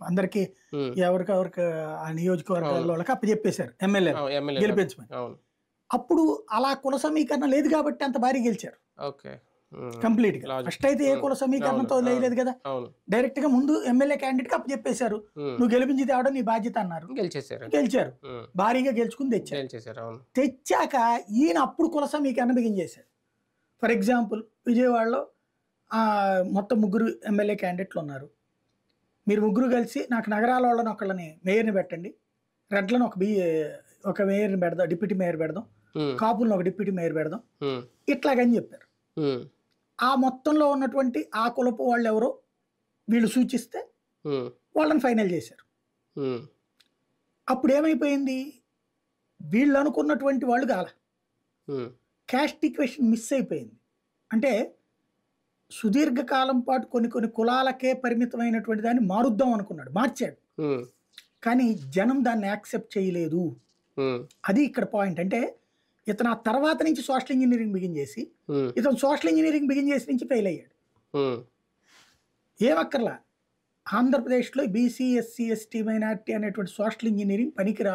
అందరికి ఉమ్. ఎవరికెవరికి ఆ నియోజకవర్గాల వాళ్ళకి అప్పచెప్పేశారు ఎమ్మెల్యే గెలిపించమని. అప్పుడు అలా కుల సమీకరణ లేదు కాబట్టి అంత భారీ గెలిచారు. కంప్లీట్గా. ఫస్ట్ అయితే ఏ కుల సమీకరణతో లేదు కదా. డైరెక్ట్గా ముందు ఎమ్మెల్యే క్యాండిడేట్కి అప్పచెప్పేశారు. ఉమ్. నువ్వు గెలిపించి తేవడం నీ బాధ్యత అన్నారు. గెలిచేశారు. గెలిచారు. భారీగా గెలుచుకుని తెచ్చారు. తెచ్చాక ఈయన అప్పుడు కుల సమీకరణ బిగించేశాడు ఫర్ ఎగ్జాంపుల్ విజయవాడలో ఆ, మొత్తం ముగ్గురు ఎమ్మెల్యే క్యాండిడేట్లు ఉన్నారు. మీరు ముగ్గురు కలిసి నాకు నగరాల వాళ్ళని ఒకళ్ళని మేయర్ని పెట్టండి రెడ్లను ఒక బి ఒక మేయర్ని పెడదాం డిప్యూటీ మేయర్ పెడదాం. కాపులను ఒక డిప్యూటీ మేయర్ పెడదాం. ఇట్లాగని చెప్పారు. ఆ మొత్తంలో ఉన్నటువంటి ఆ కులపు వాళ్ళు ఎవరో వీళ్ళు సూచిస్తే. వాళ్ళని ఫైనల్ చేశారు. అప్పుడు ఏమైపోయింది వీళ్ళు అనుకున్నటువంటి వాళ్ళు కాల. క్యాస్ట్ ఈక్వేషన్ మిస్ అయిపోయింది అంటే సుదీర్ఘకాలం పాటు కొన్ని కొన్ని కులాలకే పరిమితమైనటువంటి దాన్ని మారుద్దాం అనుకున్నాడు మార్చాడు. కానీ జనం దాన్ని యాక్సెప్ట్ చేయలేదు. అది ఇక్కడ పాయింట్ అంటే ఇతను ఆ తర్వాత నుంచి సోషల్ ఇంజనీరింగ్ బిగిన్ చేసి. ఇతను సోషల్ ఇంజనీరింగ్ బిగిన్ చేసి నుంచి ఫెయిల్ అయ్యాడు. ఏమక్కర్లా ఆంధ్రప్రదేశ్లో బీసీ ఎస్సీ ఎస్టీ మైనార్టీ అనేటువంటి సోషల్ ఇంజనీరింగ్ పనికిరాదు